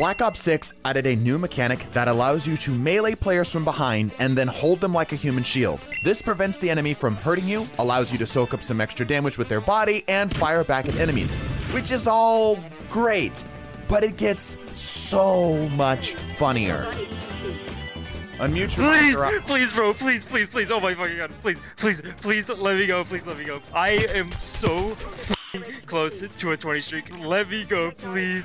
Black Ops 6 added a new mechanic that allows you to melee players from behind and then hold them like a human shield. This prevents the enemy from hurting you, allows you to soak up some extra damage with their body, and fire back at enemies, which is all great, but it gets so much funnier. Unmute your Please, please, bro, please, please, please. Oh my fucking god, please, please, please, let me go, please, let me go. I am so close to a 20 streak. Let me go, please.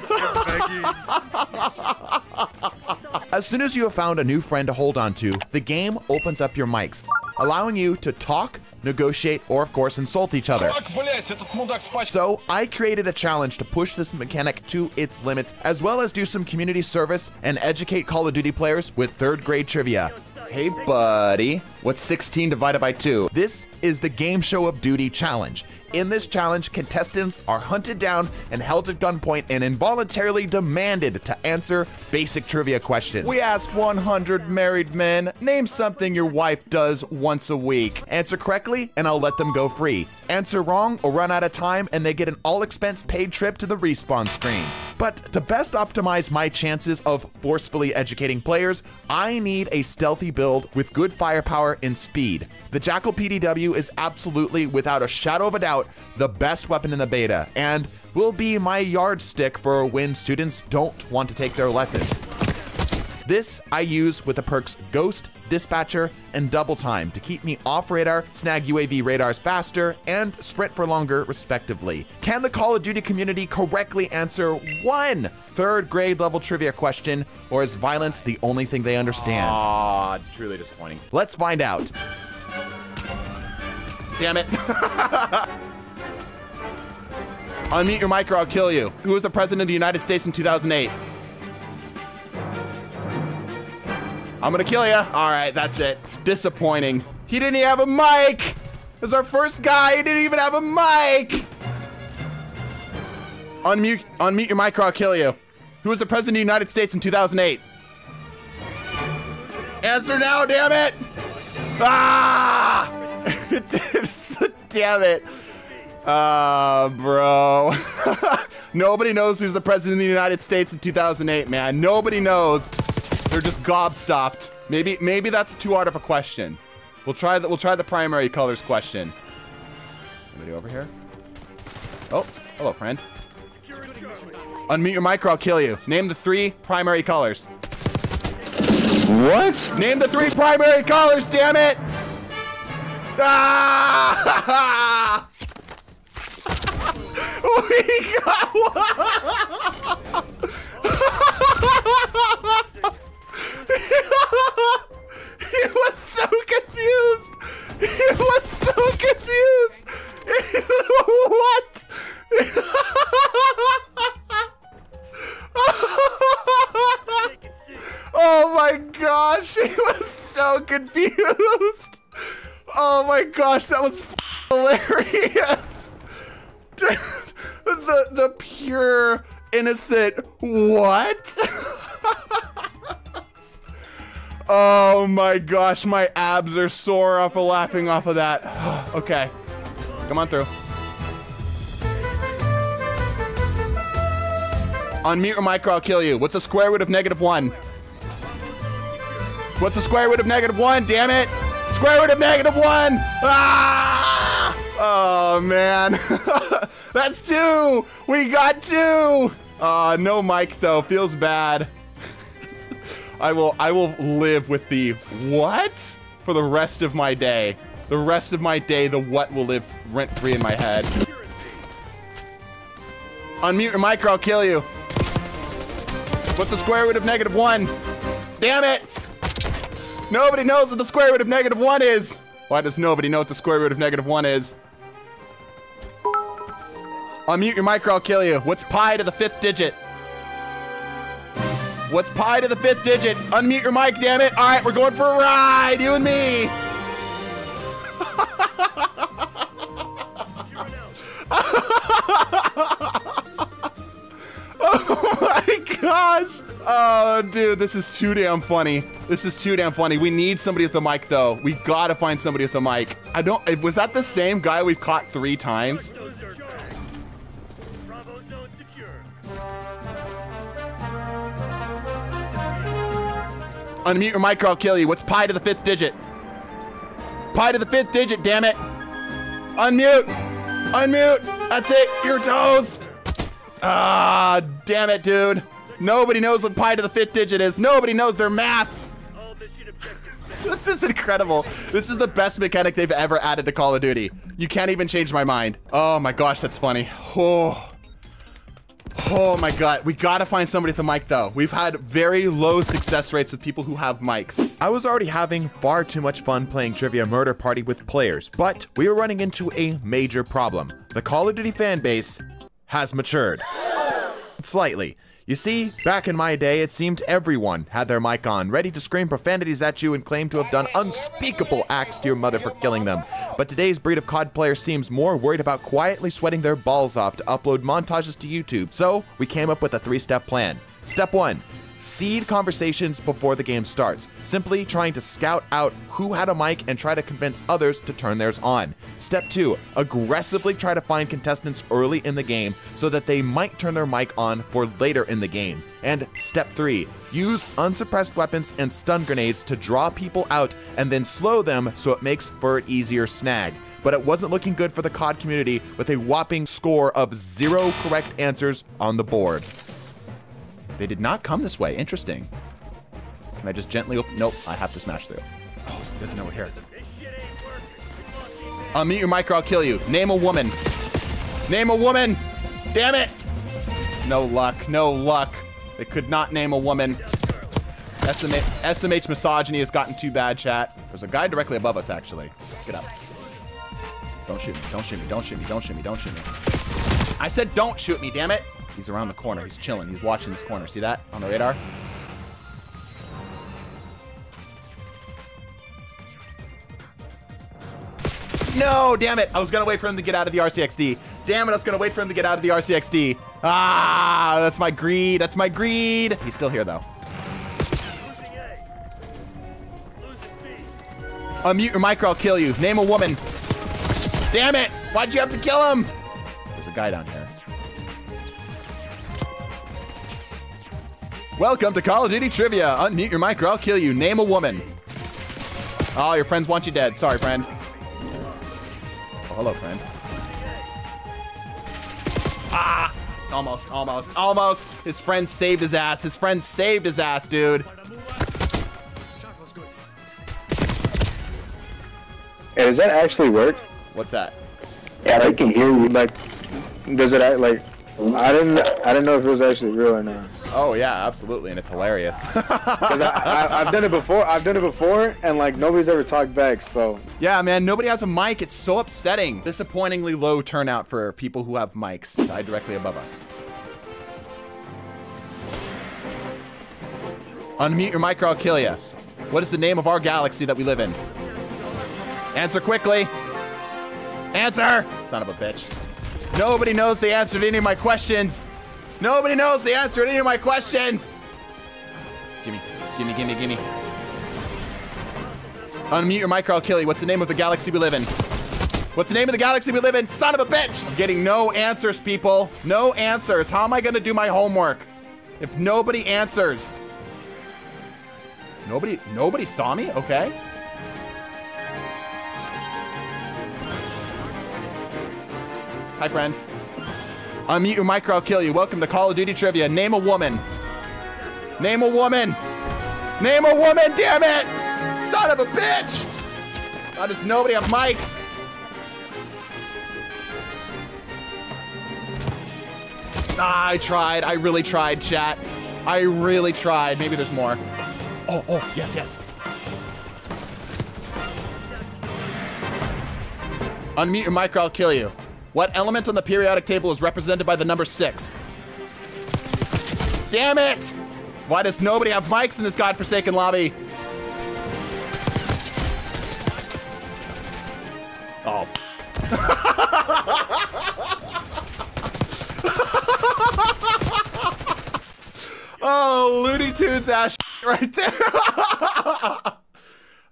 As soon as you have found a new friend to hold on to, the game opens up your mics, allowing you to talk, negotiate, or of course insult each other. So I created a challenge to push this mechanic to its limits, as well as do some community service and educate Call of Duty players with third grade trivia. Hey, buddy. What's 16 divided by 2? This is the Game Show of Duty challenge. In this challenge, contestants are hunted down and held at gunpoint and involuntarily demanded to answer basic trivia questions. We asked 100 married men, name something your wife does once a week. Answer correctly, and I'll let them go free. Answer wrong or run out of time, and they get an all expense paid trip to the respawn screen. But to best optimize my chances of forcefully educating players, I need a stealthy build with good firepower and speed. The Jackal PDW is absolutely, without a shadow of a doubt, the best weapon in the beta, and will be my yardstick for when students don't want to take their lessons. This I use with the perks Ghost, Dispatcher, and Double Time to keep me off radar, snag UAV radars faster, and sprint for longer, respectively. Can the Call of Duty community correctly answer one third grade level trivia question, or is violence the only thing they understand? Aw, truly disappointing. Let's find out. Damn it. Unmute your mic or I'll kill you. Who was the president of the United States in 2008? I'm gonna kill you. All right, that's it. Disappointing. He didn't even have a mic. As our first guy, he didn't even have a mic. Unmute, unmute your mic or I'll kill you. Who was the president of the United States in 2008? Answer now, damn it! Ah! damn it. Ah, bro. Nobody knows who's the president of the United States in 2008, man. Nobody knows. They're just gobstopped. Maybe maybe that's too hard of a question. We'll try the we'll try the primary colors question. Anybody over here? Oh, hello, friend. Unmute your mic or I'll kill you. Name the three primary colors. What? Name the three primary colors, damn it! Ah! we got one! gosh, that was hilarious. the the pure innocent what? oh my gosh, my abs are sore off of laughing off of that. okay. Come on through. Unmute your mic or I'll kill you. What's the square root of negative one? What's the square root of negative one? Damn it! Square root of negative one! Ah! Oh man, that's two. We got two. Uh, no mic though. Feels bad. I will. I will live with the what for the rest of my day. The rest of my day, the what will live rent free in my head. Unmute your mic or I'll kill you. What's the square root of negative one? Damn it! Nobody knows what the square root of negative 1 is. Why does nobody know what the square root of negative 1 is? Unmute your mic or I'll kill you. What's pi to the fifth digit? What's pi to the fifth digit? Unmute your mic, damn it. All right, we're going for a ride, you and me. oh my gosh. Oh, dude, this is too damn funny. This is too damn funny. We need somebody with the mic, though. We gotta find somebody with the mic. I don't. Was that the same guy we've caught three times? Unmute your mic or I'll kill you. What's pi to the fifth digit? Pi to the fifth digit, damn it. Unmute. Unmute. That's it. You're toast. Ah, damn it, dude. Nobody knows what pi to the fifth digit is. Nobody knows their math. This is incredible. This is the best mechanic they've ever added to Call of Duty. You can't even change my mind. Oh my gosh, that's funny. Oh. Oh my god, we gotta find somebody with a mic though. We've had very low success rates with people who have mics. I was already having far too much fun playing Trivia Murder Party with players, but we were running into a major problem. The Call of Duty fan base has matured. Slightly. You see, back in my day, it seemed everyone had their mic on, ready to scream profanities at you and claim to have done unspeakable acts to your mother for killing them. But today's breed of COD player seems more worried about quietly sweating their balls off to upload montages to YouTube. So, we came up with a three step plan. Step one seed conversations before the game starts, simply trying to scout out who had a mic and try to convince others to turn theirs on. Step 2 aggressively try to find contestants early in the game so that they might turn their mic on for later in the game. And step 3 use unsuppressed weapons and stun grenades to draw people out and then slow them so it makes for an easier snag but it wasn't looking good for the COD community with a whopping score of zero correct answers on the board. They did not come this way. Interesting. Can I just gently open? Nope, I have to smash through. Oh, doesn't know we're here. Unmute your mic or I'll kill you. Name a woman. Name a woman! Damn it! No luck, no luck. They could not name a woman. SMA SMH misogyny has gotten too bad, chat. There's a guy directly above us, actually. Get up. Don't shoot me, don't shoot me, don't shoot me, don't shoot me, don't shoot me. I said don't shoot me, damn it! He's around the corner. He's chilling. He's watching this corner. See that on the radar? No, damn it. I was going to wait for him to get out of the RCXD. Damn it, I was going to wait for him to get out of the RCXD. Ah, that's my greed. That's my greed. He's still here, though. Unmute your mic or I'll kill you. Name a woman. Damn it. Why'd you have to kill him? There's a guy down here. Welcome to Call of Duty Trivia. Unmute your mic or I'll kill you. Name a woman. Oh, your friends want you dead. Sorry, friend. Oh, hello, friend. Ah! Almost, almost, almost. His friend saved his ass. His friend saved his ass, dude. Hey, does that actually work? What's that? Yeah, I can hear you. Like, does it act like? I didn't. I didn't know if it was actually real or not. Oh yeah, absolutely, and it's hilarious. I, I, I've done it before. I've done it before, and like nobody's ever talked back. So yeah, man, nobody has a mic. It's so upsetting. Disappointingly low turnout for people who have mics. Died directly above us. Unmute your mic or I'll kill you. What is the name of our galaxy that we live in? Answer quickly. Answer! Son of a bitch. Nobody knows the answer to any of my questions. Nobody knows the answer to any of my questions. Gimme, gimme, gimme, gimme. Unmute your mic I'll kill you. What's the name of the galaxy we live in? What's the name of the galaxy we live in? Son of a bitch! I'm getting no answers, people. No answers. How am I gonna do my homework if nobody answers? Nobody, nobody saw me? Okay. Hi, friend. Unmute your mic or I'll kill you. Welcome to Call of Duty Trivia. Name a woman. Name a woman. Name a woman, damn it! Son of a bitch! Why does nobody have mics? Ah, I tried. I really tried, chat. I really tried. Maybe there's more. Oh, oh, yes, yes. Unmute your mic or I'll kill you. What element on the periodic table is represented by the number six? Damn it! Why does nobody have mics in this godforsaken lobby? Oh. oh, Looney Tunes ass right there.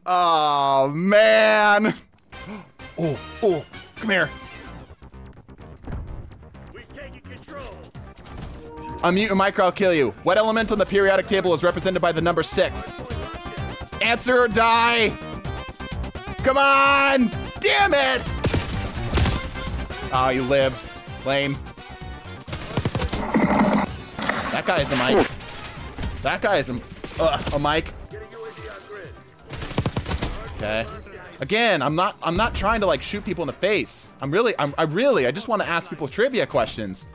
oh, man. Oh, oh, come here. Unmute your mic I'll kill you. What element on the periodic table is represented by the number six? Answer or die. Come on. Damn it. Oh, you lived. Lame. That guy is a mic. That guy is a, uh, a mic. Okay. Again, I'm not I'm not trying to like shoot people in the face. I'm really I'm I really I just want to ask people trivia questions.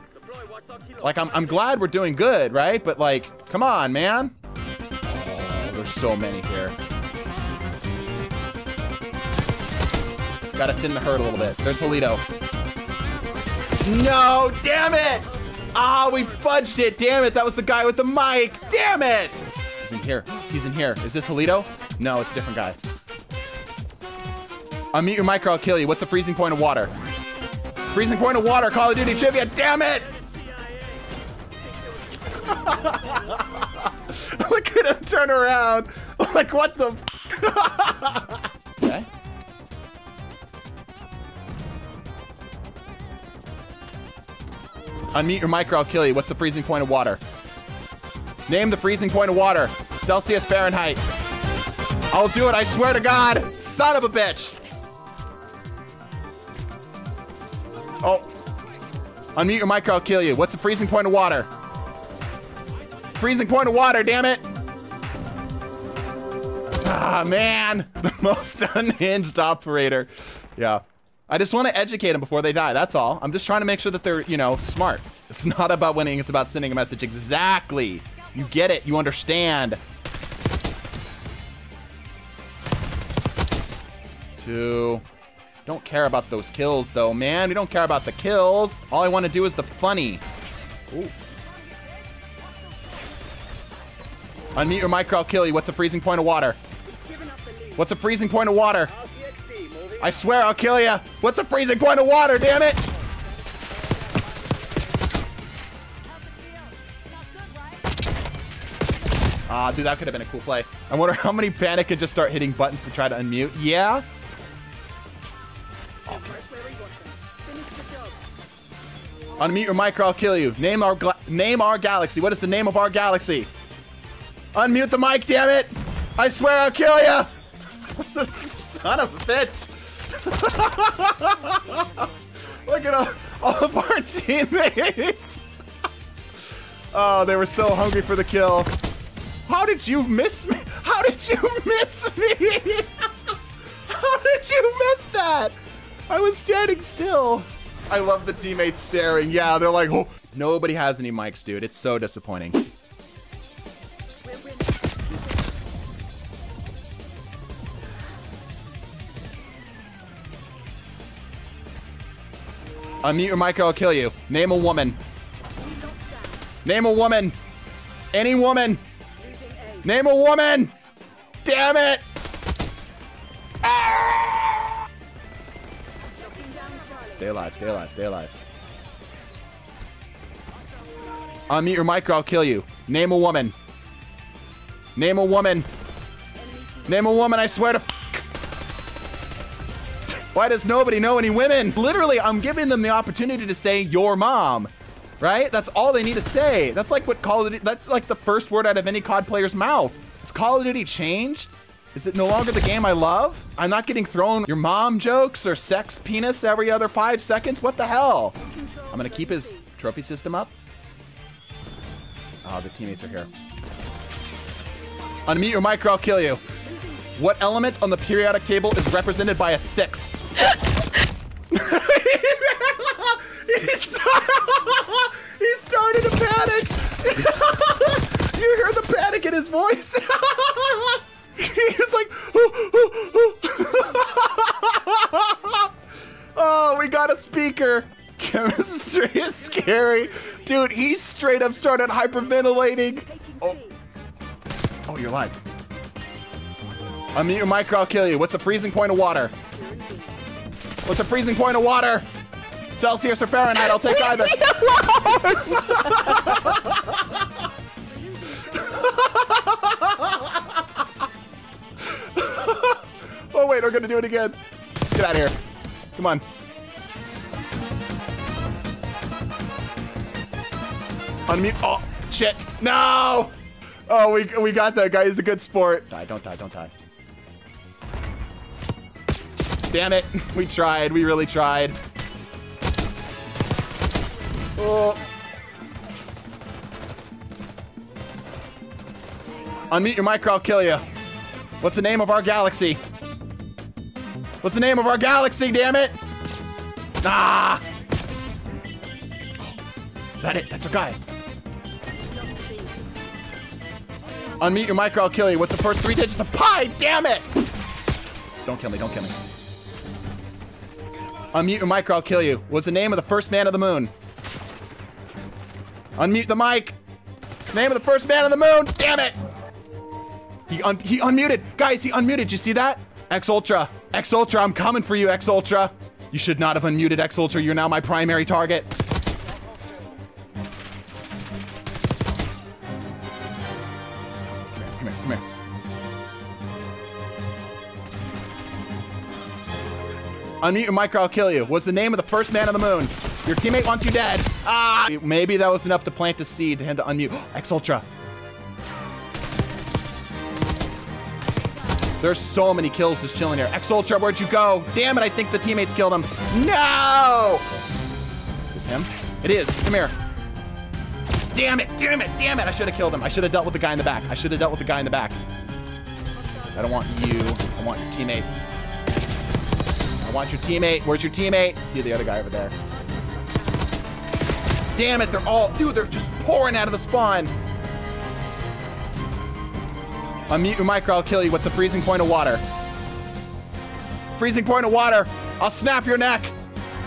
Like I'm I'm glad we're doing good, right? But like, come on, man. Oh, there's so many here. Gotta thin the herd a little bit. There's Holito. No, damn it! Ah, we fudged it. Damn it, that was the guy with the mic. Damn it! He's in here. He's in here. Is this Halito? No, it's a different guy. Unmute your mic or I'll kill you. What's the freezing point of water? Freezing point of water, Call of Duty trivia. Damn it! Look at him turn around. Like, what the Okay. Unmute your mic or I'll kill you. What's the freezing point of water? Name the freezing point of water. Celsius, Fahrenheit. I'll do it, I swear to God. Son of a bitch. Oh. Unmute your mic or I'll kill you. What's the freezing point of water? Freezing point of water, damn it. Ah, man. The most unhinged operator. Yeah. I just want to educate them before they die. That's all. I'm just trying to make sure that they're, you know, smart. It's not about winning. It's about sending a message. Exactly. You get it. You understand. Two. Don't care about those kills, though, man. We don't care about the kills. All I want to do is the funny. Ooh. Unmute your mic or I'll kill you. What's the freezing point of water? What's the freezing point of water? I swear I'll kill you. What's the freezing point of water, damn it? Ah, dude, that could have been a cool play. I wonder how many panic can just start hitting buttons to try to unmute. Yeah? Unmute your mic or I'll kill you. Name our name our galaxy. What is the name of our galaxy? Unmute the mic, damn it! I swear I'll kill you! Son of a bitch! Look at all, all of our teammates! oh, they were so hungry for the kill. How did you miss me? How did you miss me? How did you miss that? I was standing still. I love the teammates staring. Yeah, they're like, oh. Nobody has any mics, dude. It's so disappointing. Uh, Unmute your mic or I'll kill you. Name a woman. Name a woman. Any woman. Name a woman. Damn it. Stay alive, stay alive, stay alive. Uh, Unmute your mic or I'll kill you. Name a woman. Name a woman. Name a woman, I swear to why does nobody know any women? Literally, I'm giving them the opportunity to say your mom, right? That's all they need to say. That's like what Call of Duty, that's like the first word out of any COD player's mouth. Has Call of Duty changed? Is it no longer the game I love? I'm not getting thrown your mom jokes or sex penis every other five seconds? What the hell? I'm gonna keep his trophy system up. Oh, the teammates are here. Unmute your mic or I'll kill you. What element on the periodic table is represented by a six? he, started, he started to panic. you heard the panic in his voice. he was like, oh, we got a speaker. Chemistry is scary. Dude, he straight up started hyperventilating. Oh, oh you're live. Unmute your mic or I'll kill you. What's the freezing point of water? What's the freezing point of water? Celsius or Fahrenheit, I'll take either. oh wait, we're gonna do it again. Get out of here. Come on. Unmute. Oh, shit. No! Oh, we, we got that guy. He's a good sport. Die, don't die, don't die. Damn it. We tried. We really tried. Oh. Unmute your micro, I'll kill you. What's the name of our galaxy? What's the name of our galaxy, damn it? Ah! Is that it? That's our guy. Unmute your micro, I'll kill you. What's the first three digits of pi? Damn it! Don't kill me, don't kill me. Unmute your micro, I'll kill you. What's the name of the first man of the moon? Unmute the mic. Name of the first man on the moon. Damn it! He un he unmuted. Guys, he unmuted. You see that? X Ultra. X Ultra, I'm coming for you, X Ultra. You should not have unmuted X Ultra. You're now my primary target. Unmute your micro, I'll kill you. What's the name of the first man on the moon? Your teammate wants you dead. Ah! Maybe that was enough to plant a seed to him to unmute. X Ultra. There's so many kills just chilling here. X Ultra, where'd you go? Damn it, I think the teammates killed him. No! Is this him? It is. Come here. Damn it, damn it, damn it. I should have killed him. I should have dealt with the guy in the back. I should have dealt with the guy in the back. I don't want you. I want your teammate. I want your teammate. Where's your teammate? See the other guy over there. Damn it, they're all, dude, they're just pouring out of the spawn. Unmute your micro, I'll kill you. What's the freezing point of water? Freezing point of water. I'll snap your neck.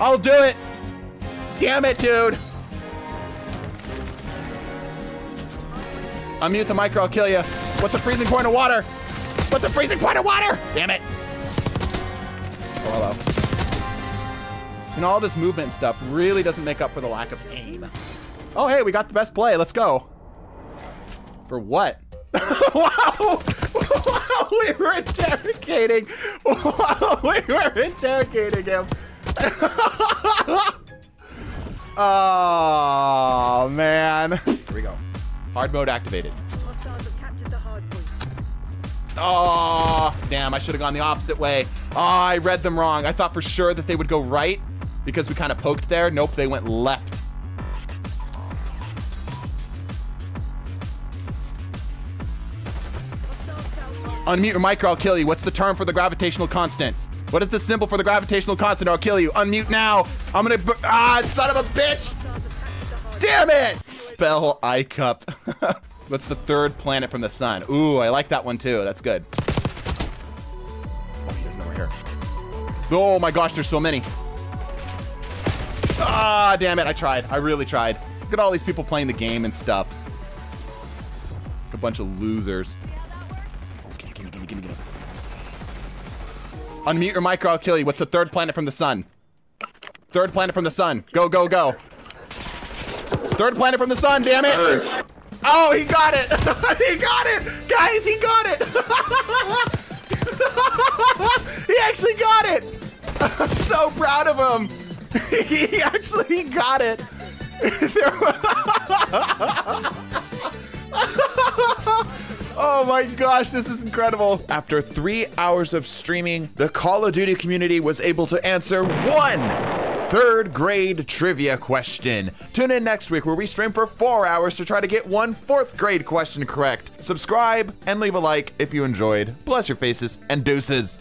I'll do it. Damn it, dude. Unmute the micro, I'll kill you. What's the freezing point of water? What's the freezing point of water? Damn it. Hello. You know, all this movement stuff really doesn't make up for the lack of aim. Oh, hey, we got the best play. Let's go. For what? wow! wow! We were interrogating. Wow! We were interrogating him. oh man! Here we go. Hard mode activated. Hostiles have captured the hard point. Oh, damn! I should have gone the opposite way. Oh, I read them wrong. I thought for sure that they would go right because we kind of poked there. Nope, they went left. Unmute your micro, I'll kill you. What's the term for the gravitational constant? What is the symbol for the gravitational constant? I'll kill you. Unmute now. I'm gonna. Ah, son of a bitch! Damn it! Spell I cup. What's the third planet from the sun? Ooh, I like that one too. That's good. Oh my gosh, there's so many. Ah, damn it. I tried. I really tried. Look at all these people playing the game and stuff. A bunch of losers. Gimme, gimme, gimme, gimme, gimme. Unmute your micro, I'll kill you. What's the third planet from the sun? Third planet from the sun. Go, go, go. Third planet from the sun, damn it! Earth. Oh, he got it! he got it! Guys, he got it! he actually got it! I'm so proud of him! he actually got it! oh my gosh, this is incredible! After three hours of streaming, the Call of Duty community was able to answer one third grade trivia question. Tune in next week where we stream for four hours to try to get one fourth grade question correct. Subscribe and leave a like if you enjoyed. Bless your faces and deuces.